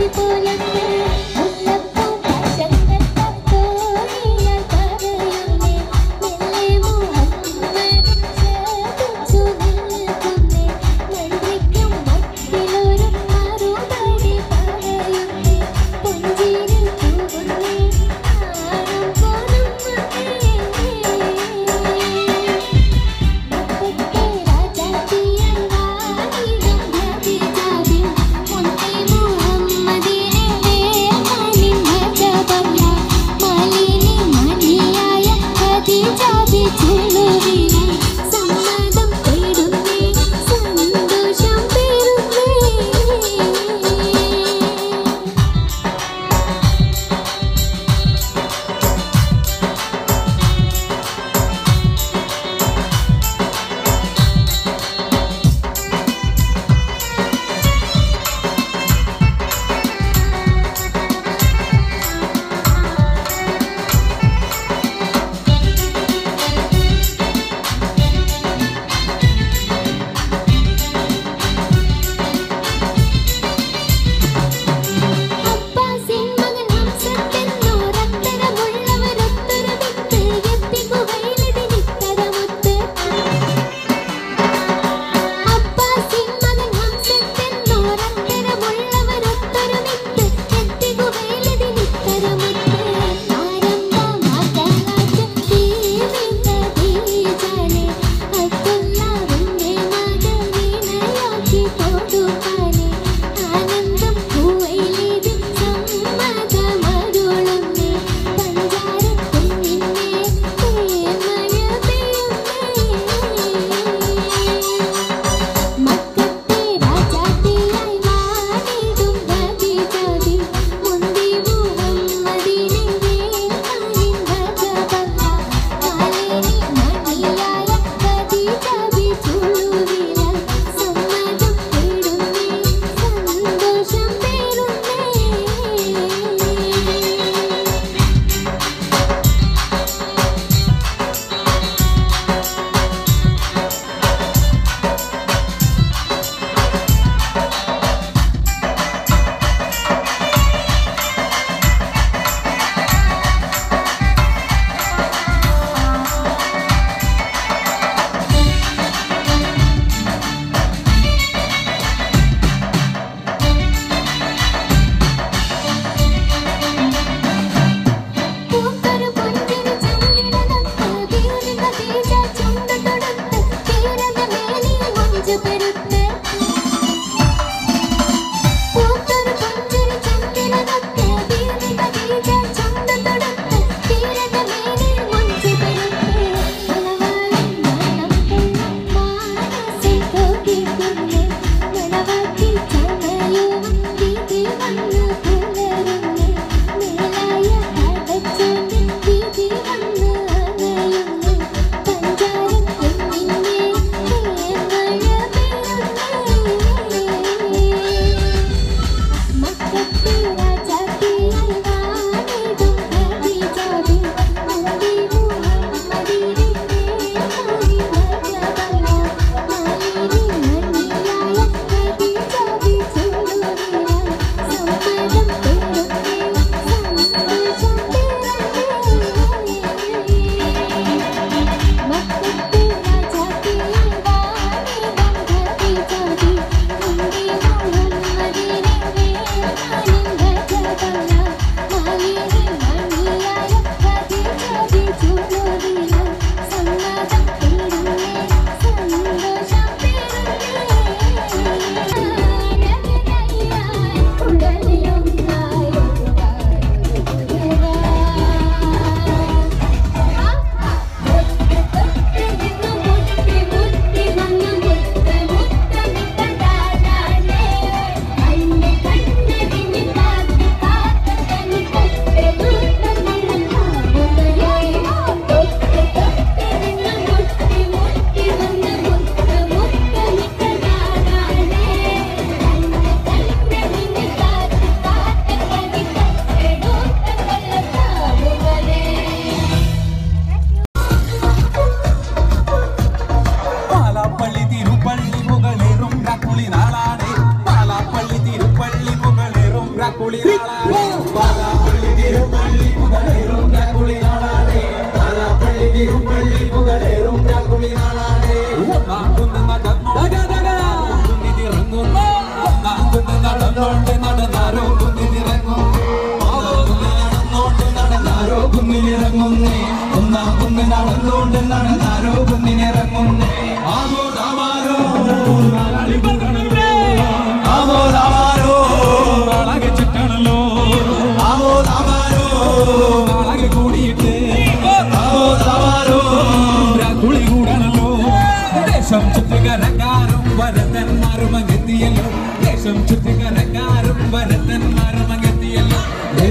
people yesterday.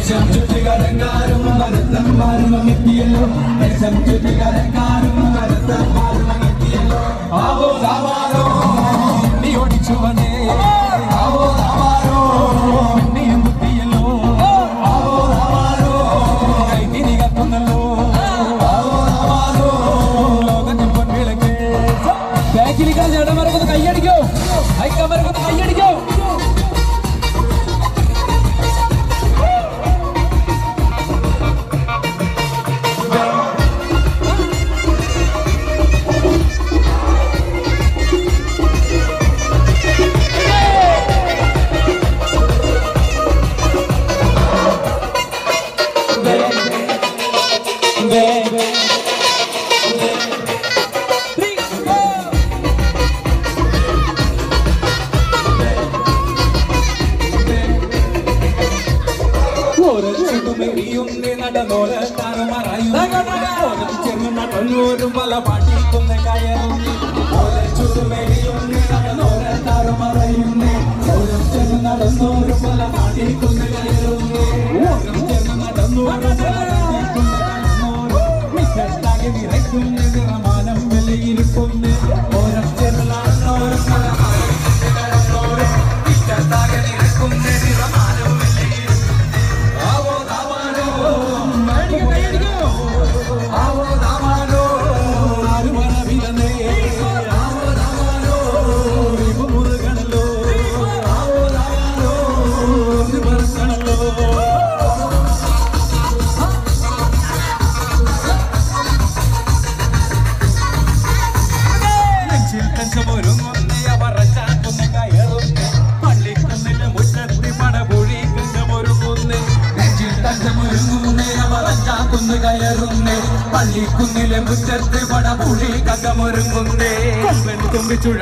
దేశం చుట్టిగా రంగారం మరతమ్మారం నిత్యలో దేశం చుట్టిగా Sure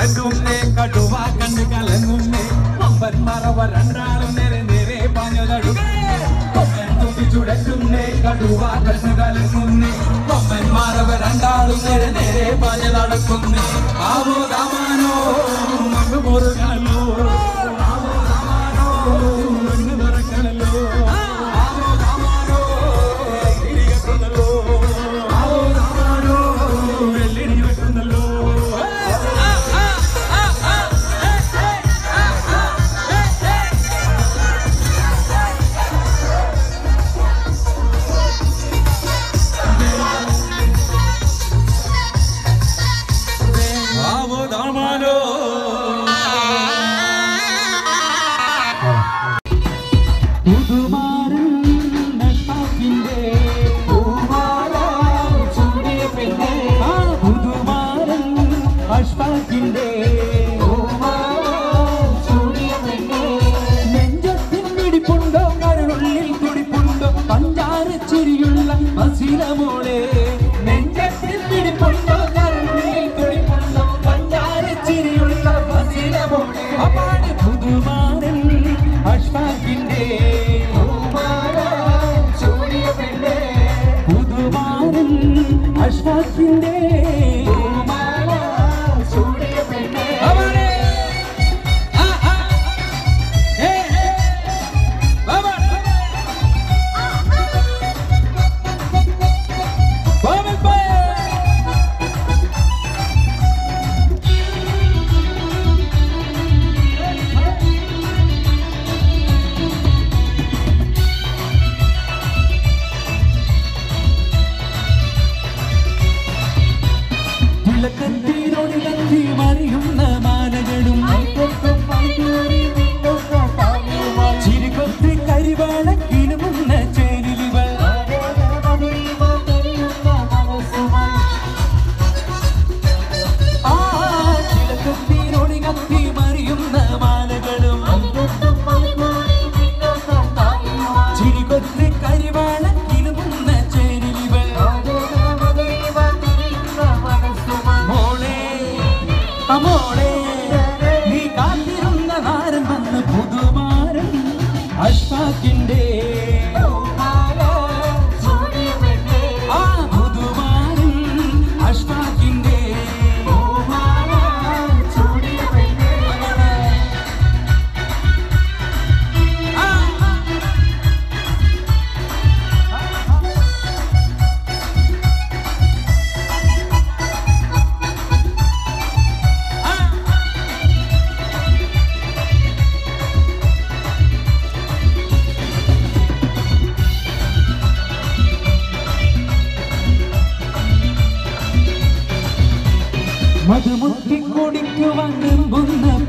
മധുമുത്തി കുടിക്കുവാൻ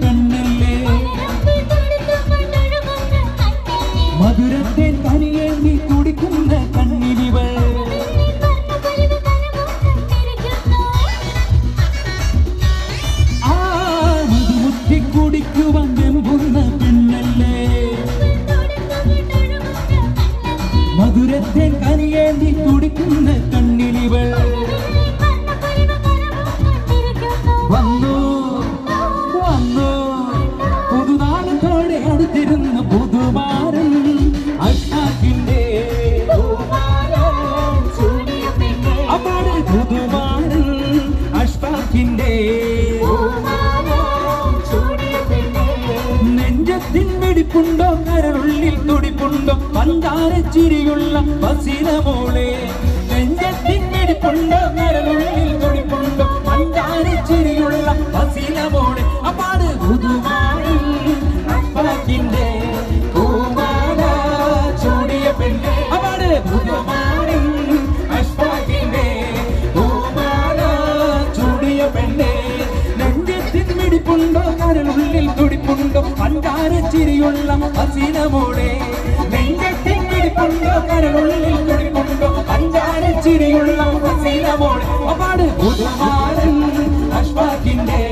പെണ്ണ് കരളുള്ളിൽ തുടിപ്പുണ്ടോ മന്ദാര ചിരിയുള്ള ബസീല മോളെ നെഞ്ചത്തിനടിപ്പുണ്ടോ കരളുള്ളിൽ തുടിപ്പുണ്ടോ മന്ദാര ചിരിയുള്ള ബസീല മോളെ അപ്പാട് പുതുമാ താരച്ചിരിയുള്ള ഹസീന മോളെ നെഞ്ചത്തിൻ പിടിപ്പുണ്ടോ കരളുള്ളിൽ തുടിപ്പുണ്ടോ അഞ്ചാരച്ചിരിയുള്ള ഹസീന മോളെ അപ്പാട് ഉദുമാരൻ അഷ്വാക്കിന്റെ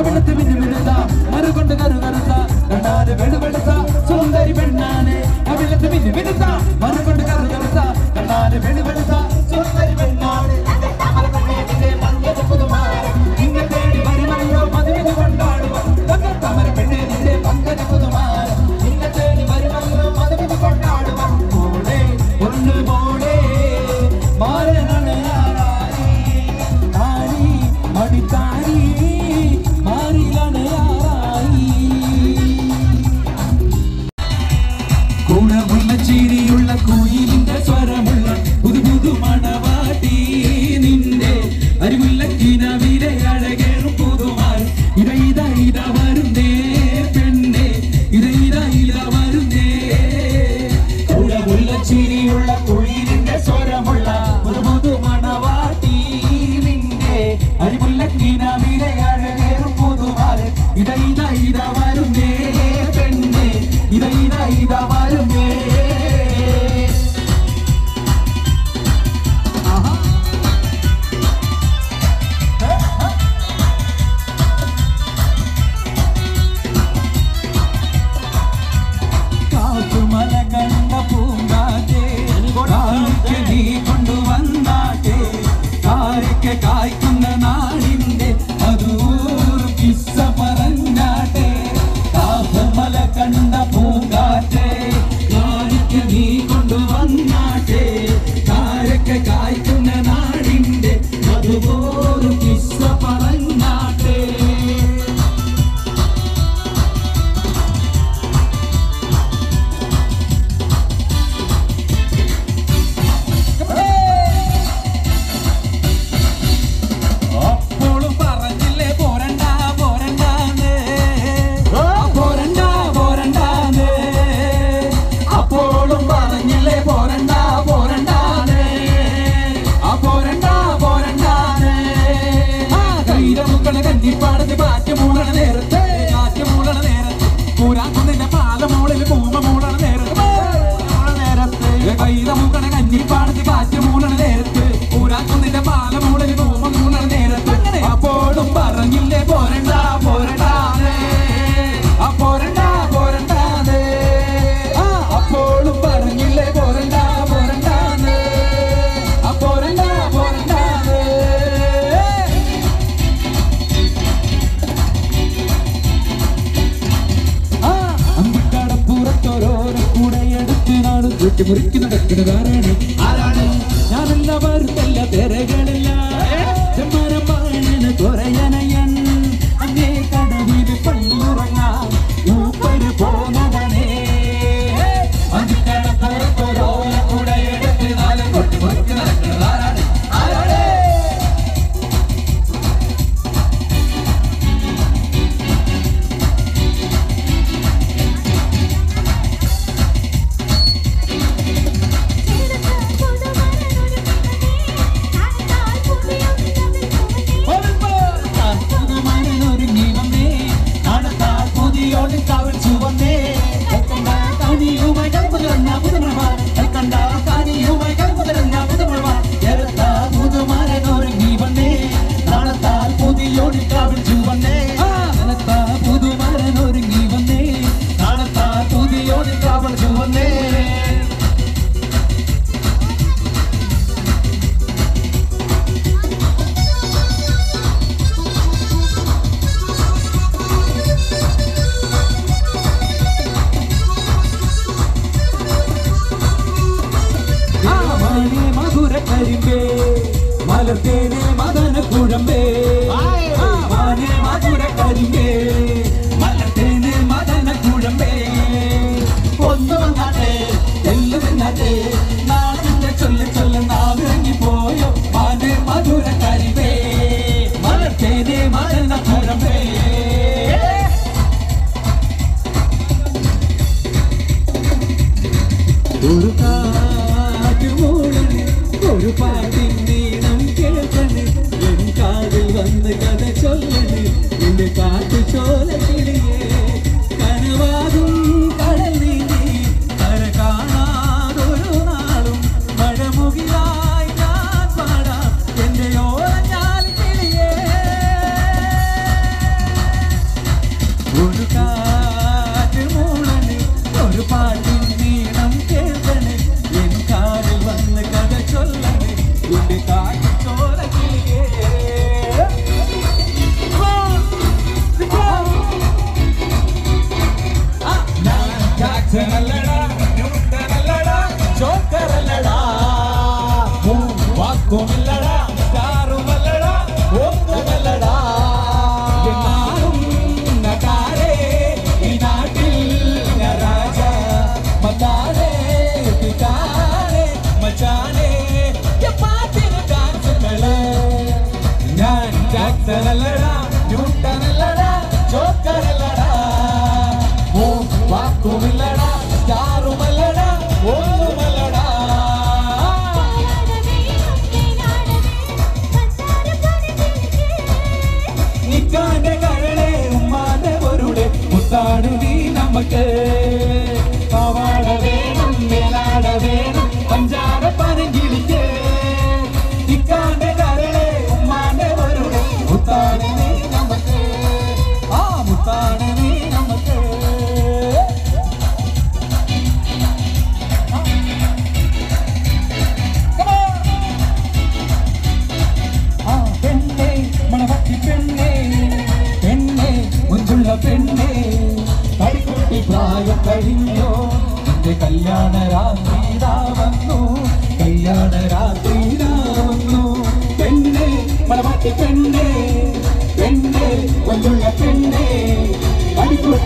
கவிழ்த்து மின்னு விழுந்தா மறுகொண்டு கரு கருத்தா கண்ணாது வெடு வெடுத்தா சுந்தரி பெண்ணானே கவிழ்த்து மின்னு விழுந்தா la la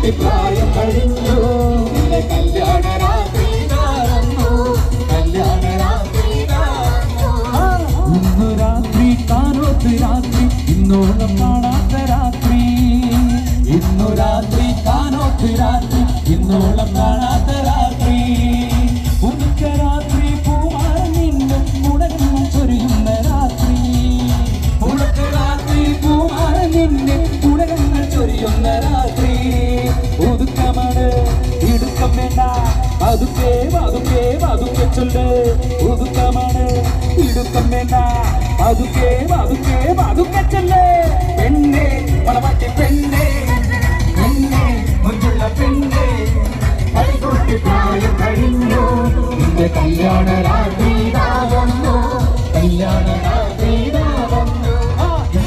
പാട്ടിപ്പായം കഴിഞ്ഞു சொல்லு ஒதுக்கமான இடுக்கம் வேண்டாம் அதுக்கே அதுக்கே அதுக்க சொல்லு பெண்ணே மனவாட்டி பெண்ணே பெண்ணே மஞ்சுள்ள பெண்ணே கைகொட்டி காயம் கழிந்தோ இந்த கல்யாண ராத்திரி தான் வந்தோ കല്യാണ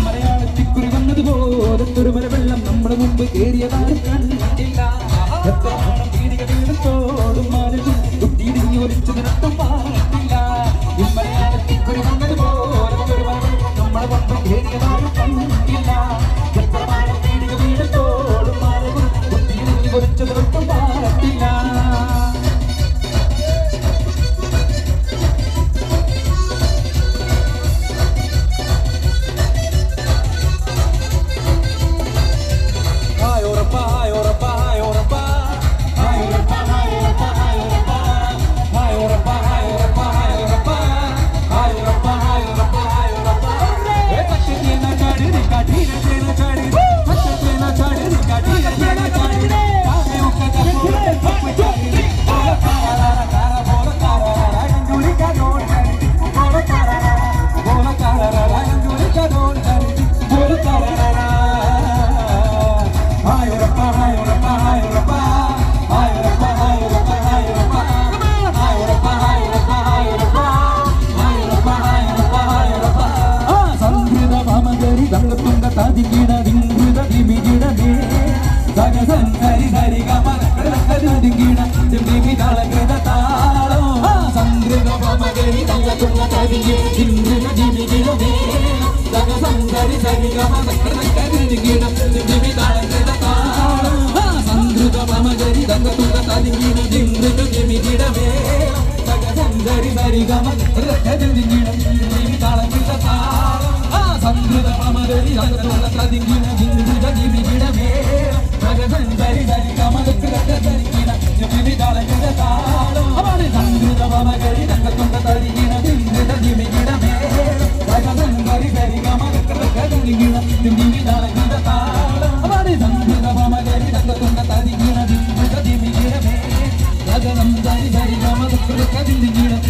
മലയാളത്തിൽ കുറി വന്നതുപോലെ തുരുമല വെള്ളം നമ്മുടെ മുമ്പ് കയറിയതാർക്കാണ് കരികമൽ രക്തജതിങ്ങിണം കളമിട്ട താളം ആ സംഘൃത പമരി അകത്തുള്ള കതിങ്ങിണ ഹിന്ദുജ ജീവിടമേ പ്രകടൻ തരി തരി കമല കൃതരിങ്ങിണ ജീവി കളമിട്ട താളം അവന് സംഘൃത പമകരി രംഗത്തുണ്ട തരിയിണ ഹിന്ദുജ ജീവിടമേ പ്രകടൻ തരി തരി കമല കൃതരിങ്ങിണ ജീവി കളമിട്ട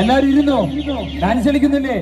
എല്ലാരും ഇരുന്നോ ഡാൻസ് കളിക്കുന്നില്ലേ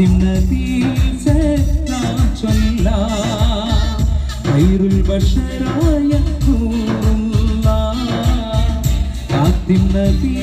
ആത്തിം നബി സലാം ചൊല്ലാം ഖൈറുൽ ബഷറായ നൂറുള്ള ആത്തിം നബി